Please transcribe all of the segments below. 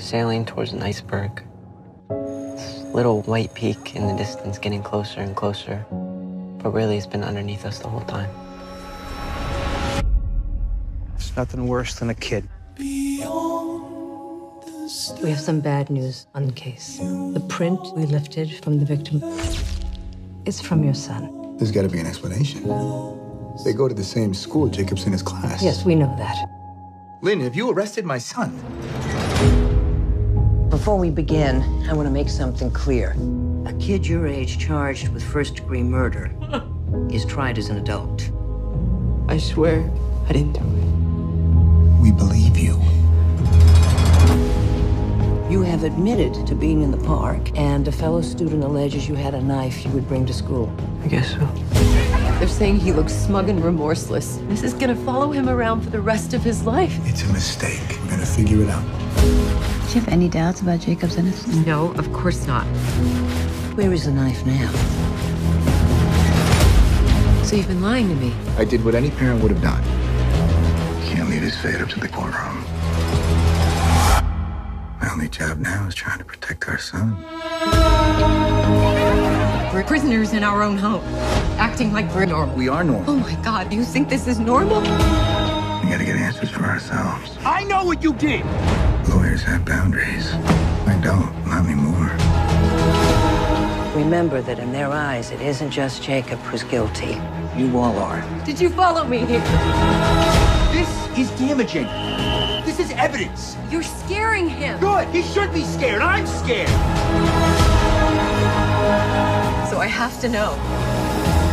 sailing towards an iceberg. This little white peak in the distance getting closer and closer. But really, it's been underneath us the whole time. It's nothing worse than a kid. We have some bad news on the case. The print we lifted from the victim is from your son. There's got to be an explanation. They go to the same school. Jacob's in his class. Yes, we know that. Lynn, have you arrested my son? Before we begin, I want to make something clear. A kid your age charged with first degree murder is tried as an adult. I swear I didn't do it. We believe you. You have admitted to being in the park, and a fellow student alleges you had a knife you would bring to school. I guess so. They're saying he looks smug and remorseless. This is gonna follow him around for the rest of his life. It's a mistake. We're gonna figure it out. Do you have any doubts about Jacob's innocence? No, of course not. Where is the knife now? So you've been lying to me. I did what any parent would have done. Can't leave his fate up to the courtroom. My only job now is trying to protect our son. We're prisoners in our own home, acting like we're normal. We are normal. Oh my god, you think this is normal? We gotta get answers for ourselves. I know what you did! Lawyers have boundaries. I don't, not anymore. Remember that in their eyes, it isn't just Jacob who's guilty. You all are. Did you follow me here? This is damaging. This is evidence. You're scaring him. Good. He should be scared. I'm scared. So I have to know.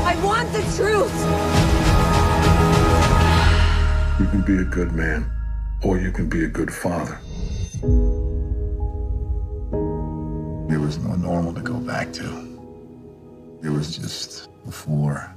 I want the truth. You can be a good man, or you can be a good father. There was no normal to go back to. There was just before.